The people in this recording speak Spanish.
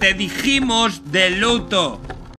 Te dijimos de luto.